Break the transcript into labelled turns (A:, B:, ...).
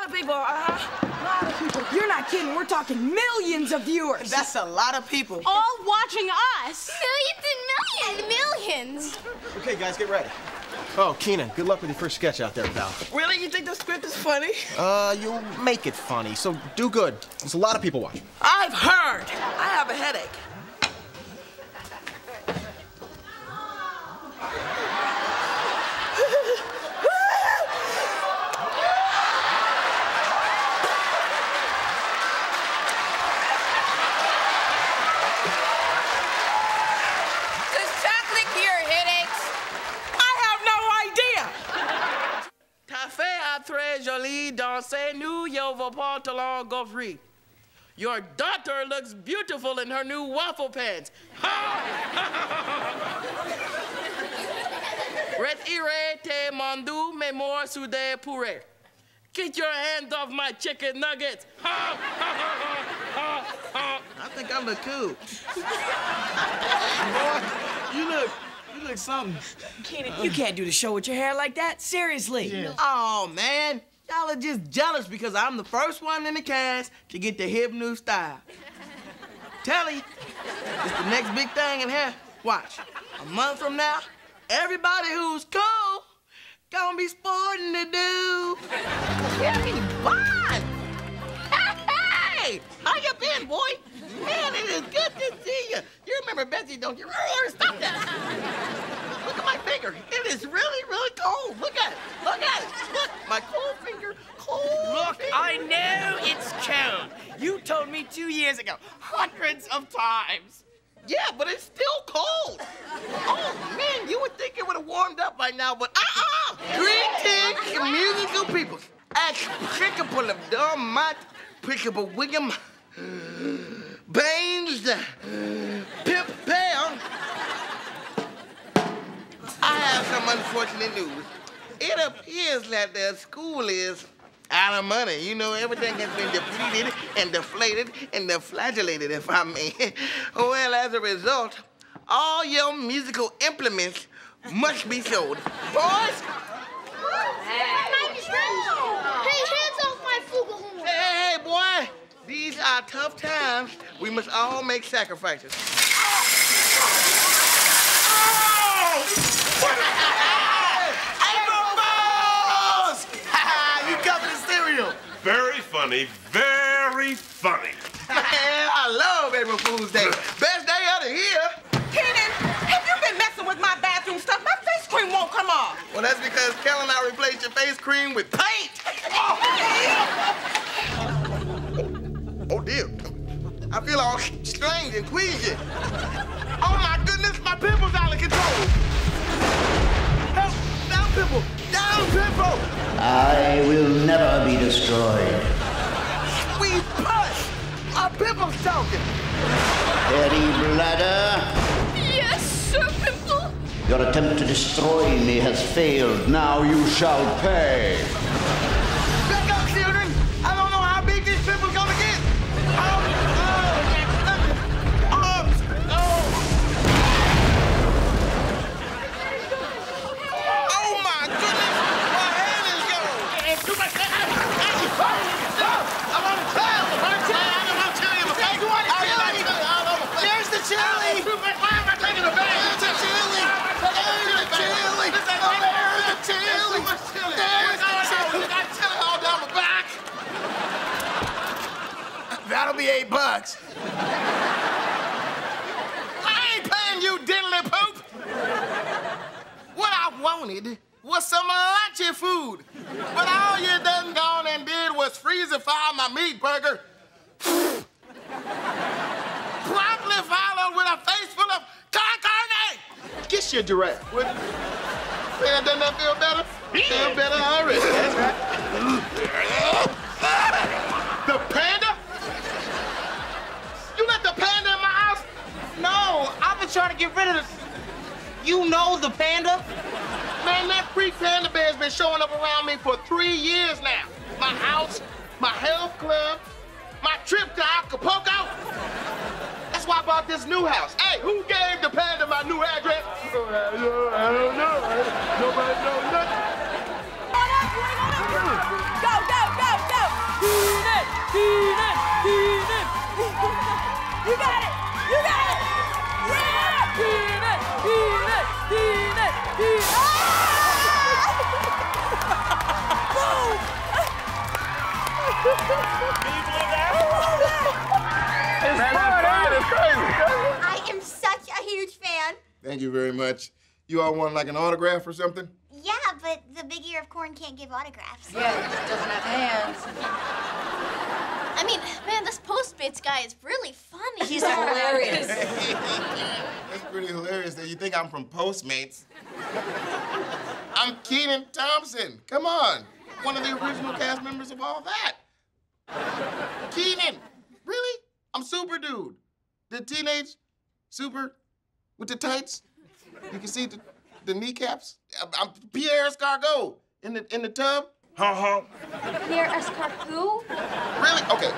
A: lot of people, uh-huh. A lot of people. You're not kidding. We're talking millions of viewers.
B: That's a lot of people.
C: All watching us.
D: Millions and millions and millions.
E: Okay, guys, get ready. Oh, Kenan, good luck with your first sketch out there, pal.
B: Really? You think the script is funny?
E: Uh, you'll make it funny, so do good. There's a lot of people watching.
B: I've heard. I have a headache. Joli dans ses nouveaux pantalons gaufres. Your daughter looks beautiful in her new waffle pants. Retirez tes mandou mémoire sous des purées. Get your hands off my chicken nuggets. I think I look cool.
F: You look, you look something.
A: Kenan, you can't do the show with your hair like that. Seriously.
B: Oh man, y'all are just jealous because I'm the first one in the cast to get the hip new style. Tell you, it's the next big thing in here. Watch, a month from now, everybody who's cool gonna be sporting to do. Hey, Bond! Hey, how you been, boy? Man, it is good to see you. You remember Betsy, don't you? Oh, stop that. Look at my finger. It is really, really cold. Look at it. Look at it. Look, my cold finger.
G: I know it's cold. You told me two years ago, hundreds of times.
B: Yeah, but it's still cold. Oh, man, you would think it would have warmed up by now, but uh-uh. Greetings, musical people. Explicable mat, prickable William, Baines, Pip Pale. I have some unfortunate news. It appears that the school is out of money. You know, everything has been depleted and deflated and deflagellated, if I may. Well, as a result, all your musical implements must be sold. Boys,
D: Hey, hands off my flugelhorn.
B: hey, hey, boy, these are tough times. We must all make sacrifices.
F: you covered the cereal.
H: Very funny, very funny.
B: Man, I love April Fool's Day. Best day of the year.
A: Kenan, have you been messing with my bathroom stuff? My face cream won't come off.
B: Well, that's because Kel and I replaced your face cream with paint. Oh, oh, dear. I feel all strange and queasy. Oh, my goodness, my pimples out of control. Help! Down, pimple! Down, pimple!
I: I will never be destroyed.
B: Sweet push! My pimple's talking.
I: Eddie Bladder,
D: Yes, Sir Pimple.
I: your attempt to destroy me has failed. Now you shall pay.
B: Bucks. I ain't paying you diddly poop. What I wanted was some lunchy food. But all you done gone and did was freezify my meat burger. Promptly followed with a face full of carne.
F: Kiss your giraffe.
B: What? Man, doesn't that feel better? Feel better already. That's right. The Panda? Man, that freak panda bear's been showing up around me for three years now. My house, my health club, my trip to Acapulco. That's why I bought this new house. Hey, who gave the panda my new address? I don't know. I don't know. Nobody knows nothing.
A: Go, go, go, go! You got it!
J: I am such a huge fan.
F: Thank you very much. You all want like an autograph or something?
J: Yeah, but the big ear of corn can't give autographs.
A: Yeah, he just doesn't have hands.
D: I mean, man, this Postmates guy is really funny.
A: He's hilarious.
F: That's pretty hilarious that you think I'm from Postmates. I'm Kenan Thompson. Come on. One of the original cast members of all that. Kenan. Really? I'm Super Dude. The teenage super with the tights. You can see the, the kneecaps. I'm, I'm Pierre Escargot in the in the tub.
H: Ha ha.
J: Pierre Escarpou?
F: Really? Okay.